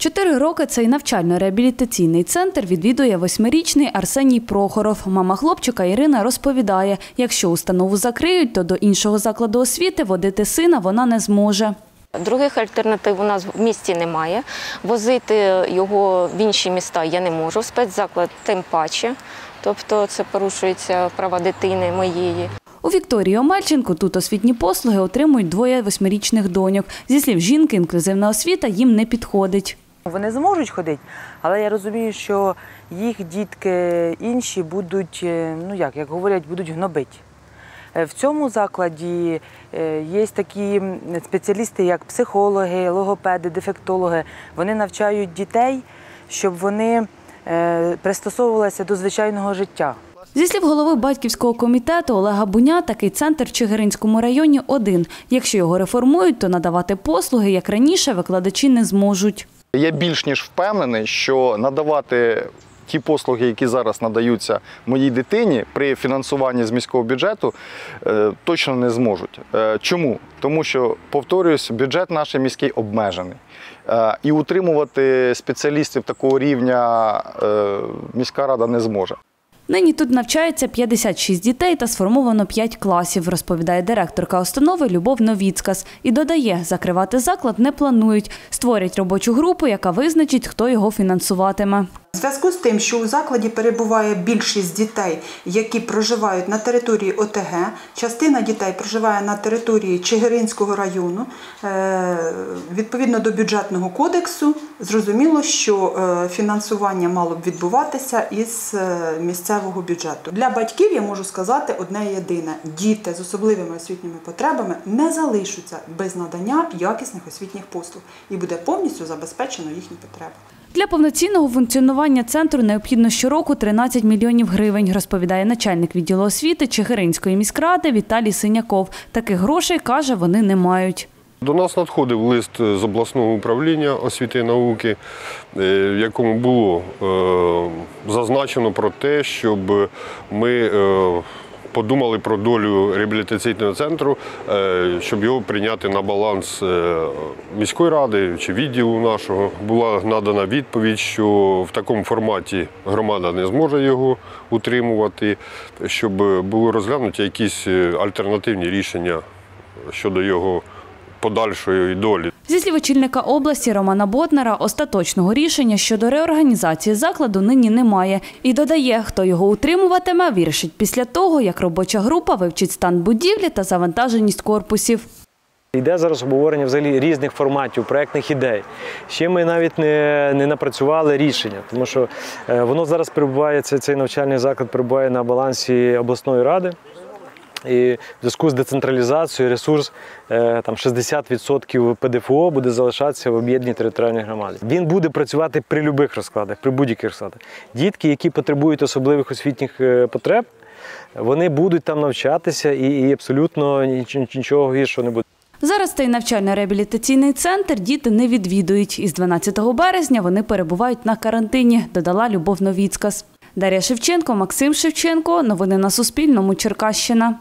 Чотири роки цей навчально-реабілітаційний центр відвідує восьмирічний Арсеній Прохоров. Мама хлопчика Ірина розповідає, якщо установу закриють, то до іншого закладу освіти водити сина вона не зможе. Других альтернатив у нас в місті немає. Возити його в інші міста я не можу. Спецзаклад тим паче. Тобто це порушується права дитини моєї. У Вікторії Омельченко тут освітні послуги отримують двоє восьмирічних доньок. Зі слів жінки, інклюзивна освіта їм не підходить. Вони зможуть ходити, але я розумію, що їх дітки інші будуть, е, ну як, як говорять, будуть гнобити. Е, В цьому закладі е, є такі спеціалісти, як психологи, логопеди, дефектологи. Вони навчають дітей, щоб вони пристосовувалися до звичайного життя. Зі слів голови батьківського комітету Олега Буня, такий центр в Чигиринському районі один. Якщо його реформують, то надавати послуги, як раніше, викладачі не зможуть. Я більш ніж впевнений, що надавати ті послуги, які зараз надаються моїй дитині при фінансуванні з міського бюджету, е, точно не зможуть. Е, Чому? Тому що, повторюсь, бюджет наш міський обмежений. Е, І утримувати спеціалістів такого рівня міська рада не зможе. Нині тут навчається 56 дітей та сформовано 5 класів, розповідає директорка установи Любов Новіцкас. І додає, закривати заклад не планують. Створять робочу групу, яка визначить, хто його фінансуватиме. В зв'язку з тим, що у закладі перебуває більшість дітей, які проживають на території ОТГ, частина дітей проживає на території Чигиринського району, е, відповідно до бюджетного кодексу, зрозуміло, що е, фінансування мало б відбуватися із е, місцевого бюджету. Для батьків я можу сказати одне єдине: діти з особливими освітніми потребами не залишаться без надання якісних освітніх послуг і буде повністю забезпечено їхні потреби. Для повноцінного функціонування центру необхідно щороку 13 мільйонів гривень, розповідає начальник відділу освіти Чигиринської міськради Віталій Синяков. Таких грошей, каже, вони не мають. До нас надходив лист з обласного управління освіти і науки, е, в якому було е, зазначено про те, щоб ми е, подумали про долю реабілітаційного центру, е, щоб його прийняти на баланс е, міської ради чи відділу нашого. Була надана відповідь, що в такому форматі громада не зможе його утримувати, щоб були розглянуті якісь е, альтернативні рішення щодо його подальшої долі. Зі слів очільника області Романа Ботнара, остаточного рішення щодо реорганізації закладу нині немає. І додає, хто його утримуватиме, вирішить після того, як робоча група вивчить стан будівлі та завантаженість корпусів. Йде зараз обговорення взагалі різних форматів, проєктних ідей. Ще ми навіть не, не напрацювали рішення, тому що е, воно зараз перебуває, цей, цей навчальний заклад перебуває на балансі обласної ради. І в зв'язку з децентралізацією ресурс е, там 60% ПДФО буде залишатися в об'єднаній територіальній громаді. Він буде працювати при будь-яких розкладах, при будь-яких розкладах. Дітки, які потребують особливих освітніх е, потреб, вони будуть там навчатися і, і абсолютно нічого гіршого не буде. Зараз цей навчально-реабілітаційний центр діти не відвідують. Із 12 березня вони перебувають на карантині, додала Любов Новіцкас. Дар'я Шевченко, Максим Шевченко. Новини на Суспільному. Черкащина.